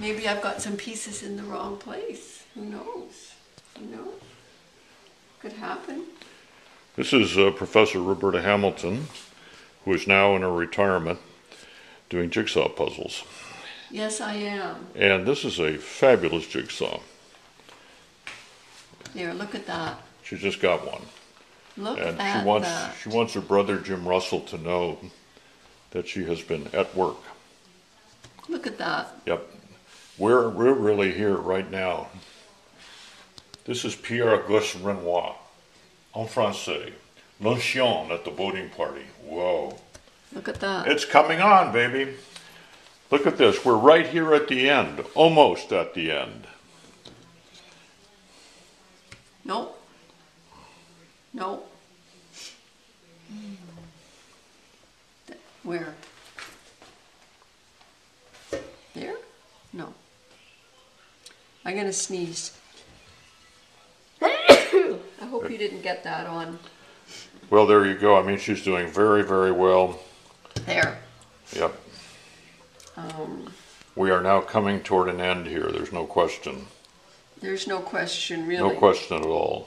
Maybe I've got some pieces in the wrong place. Who knows? You know? Could happen. This is uh, Professor Roberta Hamilton, who is now in her retirement doing jigsaw puzzles. Yes, I am. And this is a fabulous jigsaw. Here, look at that. She just got one. Look And at she wants that. she wants her brother Jim Russell to know that she has been at work. Look at that. Yep. We're we're really here right now. This is Pierre Auguste Renoir, en français. Luncheon at the boating party. Whoa. Look at that. It's coming on, baby. Look at this. We're right here at the end, almost at the end. No. No. Where? There? No. I'm gonna sneeze. I hope you didn't get that on. Well, there you go. I mean, she's doing very, very well. There. Yep. Um, We are now coming toward an end here. There's no question. there's no question, really. No question at all.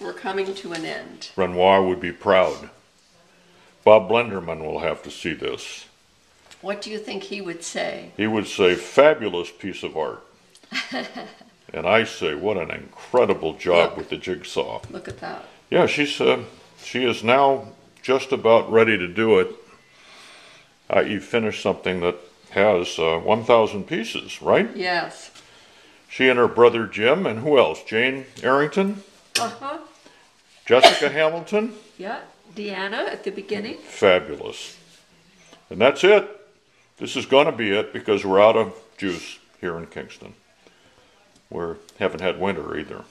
We're coming to an end. Renoir would be proud. Bob Blenderman will have to see this. What do you think he would say? He would say, fabulous piece of art. and I say, what an incredible job Look. with the jigsaw. Look at that. Yeah, she's uh, she is now just about ready to do it. I.e., finish something that has uh, 1,000 pieces, right? Yes. She and her brother Jim, and who else? Jane Arrington, Uh huh. Jessica Hamilton. Yeah. Deanna at the beginning. Fabulous. And that's it. This is going to be it because we're out of juice here in Kingston. We haven't had winter either.